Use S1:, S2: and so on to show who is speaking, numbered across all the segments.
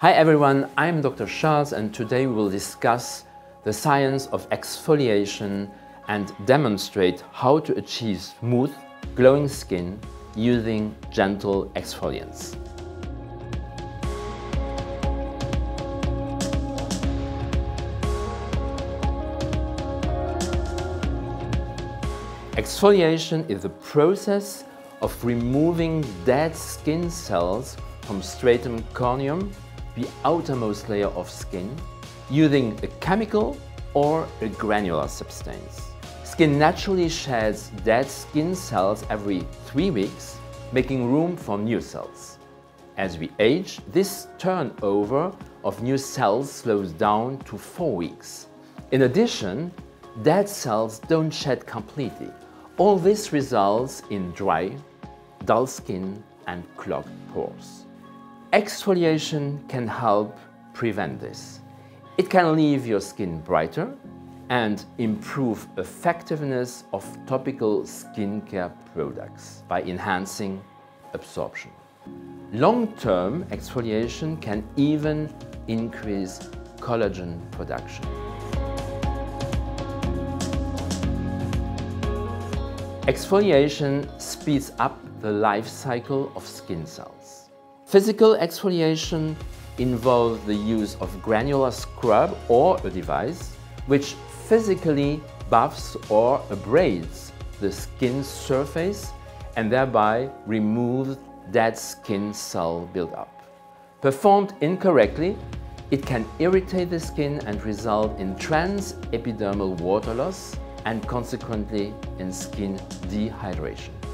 S1: Hi everyone, I'm Dr. Schartz and today we will discuss the science of exfoliation and demonstrate how to achieve smooth, glowing skin using gentle exfoliants. Exfoliation is the process of removing dead skin cells from stratum corneum, the outermost layer of skin, using a chemical or a granular substance. Skin naturally sheds dead skin cells every three weeks, making room for new cells. As we age, this turnover of new cells slows down to four weeks. In addition, dead cells don't shed completely. All this results in dry, dull skin and clogged pores. Exfoliation can help prevent this. It can leave your skin brighter and improve effectiveness of topical skincare products by enhancing absorption. Long-term exfoliation can even increase collagen production. Exfoliation speeds up the life cycle of skin cells. Physical exfoliation involves the use of granular scrub or a device which physically buffs or abrades the skin surface and thereby removes dead skin cell buildup. Performed incorrectly, it can irritate the skin and result in transepidermal water loss and consequently in skin dehydration.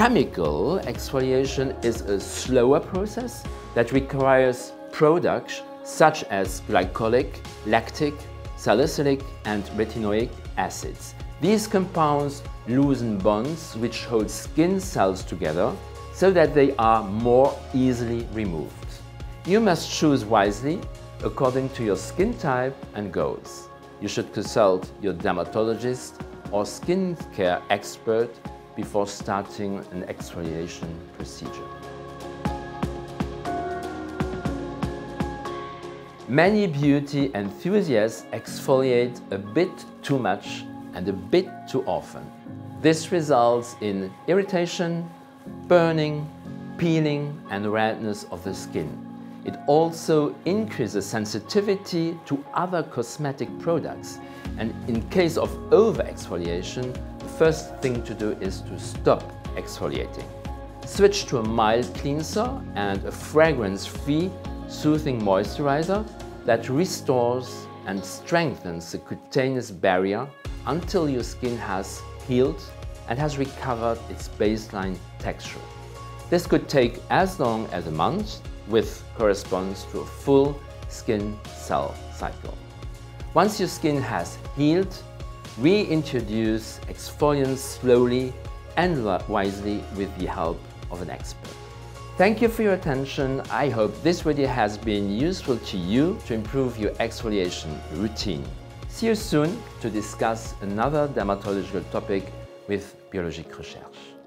S1: Chemical exfoliation is a slower process that requires products such as glycolic, lactic, salicylic and retinoic acids. These compounds loosen bonds which hold skin cells together so that they are more easily removed. You must choose wisely according to your skin type and goals you should consult your dermatologist or skincare expert before starting an exfoliation procedure. Many beauty enthusiasts exfoliate a bit too much and a bit too often. This results in irritation, burning, peeling and redness of the skin. It also increases sensitivity to other cosmetic products. And in case of over-exfoliation, first thing to do is to stop exfoliating. Switch to a mild cleanser and a fragrance-free soothing moisturizer that restores and strengthens the cutaneous barrier until your skin has healed and has recovered its baseline texture. This could take as long as a month which corresponds to a full skin cell cycle. Once your skin has healed, reintroduce exfoliants slowly and wisely with the help of an expert. Thank you for your attention. I hope this video has been useful to you to improve your exfoliation routine. See you soon to discuss another dermatological topic with Biologique Recherche.